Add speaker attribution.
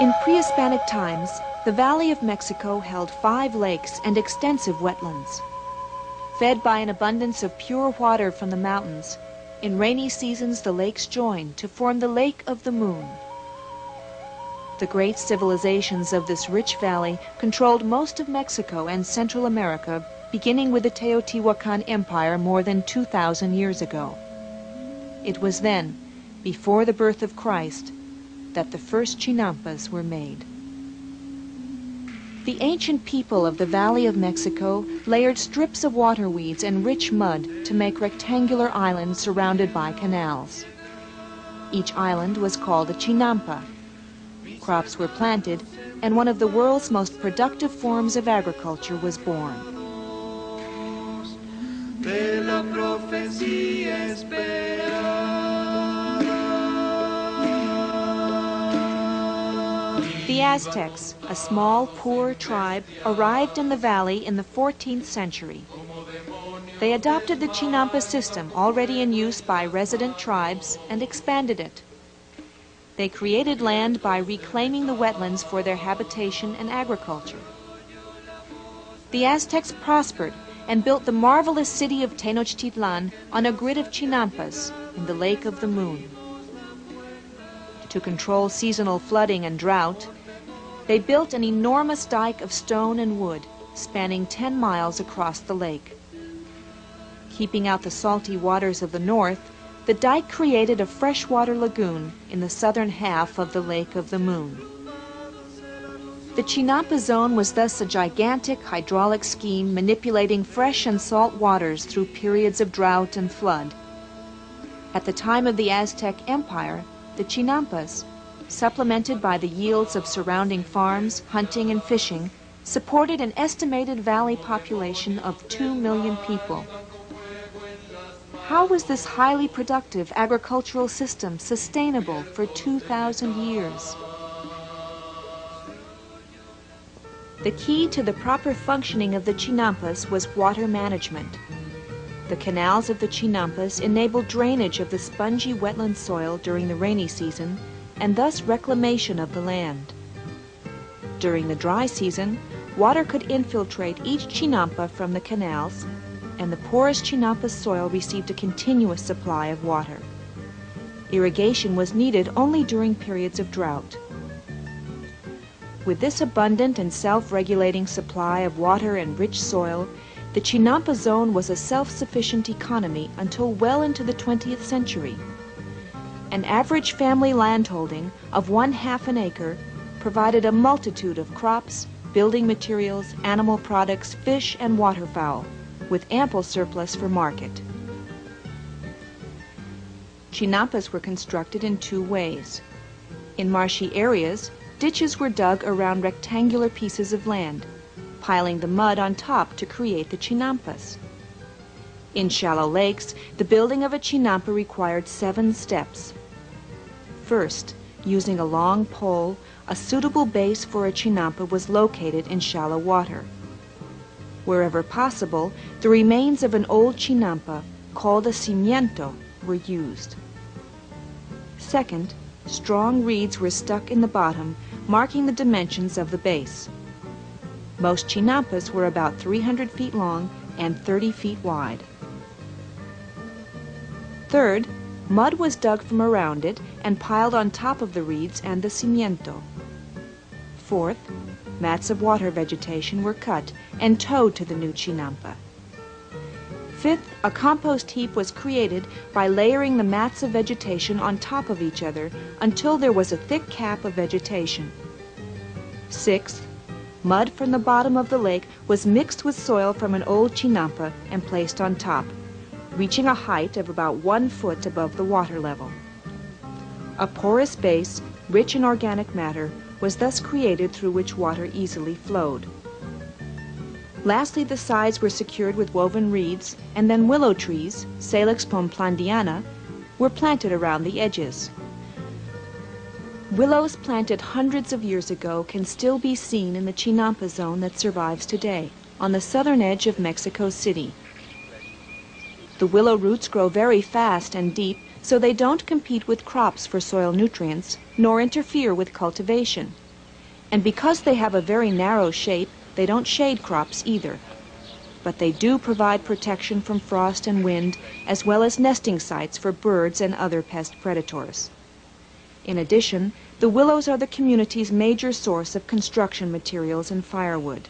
Speaker 1: In pre-Hispanic times, the Valley of Mexico held five lakes and extensive wetlands. Fed by an abundance of pure water from the mountains, in rainy seasons the lakes join to form the Lake of the Moon. The great civilizations of this rich valley controlled most of Mexico and Central America beginning with the Teotihuacan Empire more than 2,000 years ago. It was then, before the birth of Christ, that the first chinampas were made. The ancient people of the Valley of Mexico layered strips of water weeds and rich mud to make rectangular islands surrounded by canals. Each island was called a chinampa. Crops were planted, and one of the world's most productive forms of agriculture was born. Aztecs, a small, poor tribe, arrived in the valley in the 14th century. They adopted the Chinampa system already in use by resident tribes and expanded it. They created land by reclaiming the wetlands for their habitation and agriculture. The Aztecs prospered and built the marvelous city of Tenochtitlan on a grid of chinampas in the Lake of the Moon. To control seasonal flooding and drought, they built an enormous dike of stone and wood, spanning 10 miles across the lake. Keeping out the salty waters of the north, the dike created a freshwater lagoon in the southern half of the Lake of the Moon. The Chinampa zone was thus a gigantic hydraulic scheme manipulating fresh and salt waters through periods of drought and flood. At the time of the Aztec Empire, the Chinampas, supplemented by the yields of surrounding farms, hunting, and fishing, supported an estimated valley population of 2 million people. How was this highly productive agricultural system sustainable for 2,000 years? The key to the proper functioning of the Chinampas was water management. The canals of the Chinampas enabled drainage of the spongy wetland soil during the rainy season and thus reclamation of the land. During the dry season, water could infiltrate each chinampa from the canals, and the porous chinampa soil received a continuous supply of water. Irrigation was needed only during periods of drought. With this abundant and self-regulating supply of water and rich soil, the Chinampa zone was a self-sufficient economy until well into the 20th century. An average family landholding of one half an acre provided a multitude of crops, building materials, animal products, fish, and waterfowl, with ample surplus for market. Chinampas were constructed in two ways. In marshy areas, ditches were dug around rectangular pieces of land, piling the mud on top to create the chinampas. In shallow lakes, the building of a chinampa required seven steps. First, using a long pole, a suitable base for a chinampa was located in shallow water. Wherever possible, the remains of an old chinampa, called a cimiento, were used. Second, strong reeds were stuck in the bottom, marking the dimensions of the base. Most chinampas were about 300 feet long and 30 feet wide. Third, Mud was dug from around it and piled on top of the reeds and the cimiento. Fourth, mats of water vegetation were cut and towed to the new chinampa. Fifth, a compost heap was created by layering the mats of vegetation on top of each other until there was a thick cap of vegetation. Sixth, mud from the bottom of the lake was mixed with soil from an old chinampa and placed on top reaching a height of about one foot above the water level. A porous base, rich in organic matter, was thus created through which water easily flowed. Lastly, the sides were secured with woven reeds, and then willow trees, Salix bonplandiana, were planted around the edges. Willows planted hundreds of years ago can still be seen in the Chinampa zone that survives today, on the southern edge of Mexico City. The willow roots grow very fast and deep, so they don't compete with crops for soil nutrients, nor interfere with cultivation. And because they have a very narrow shape, they don't shade crops either. But they do provide protection from frost and wind, as well as nesting sites for birds and other pest predators. In addition, the willows are the community's major source of construction materials and firewood.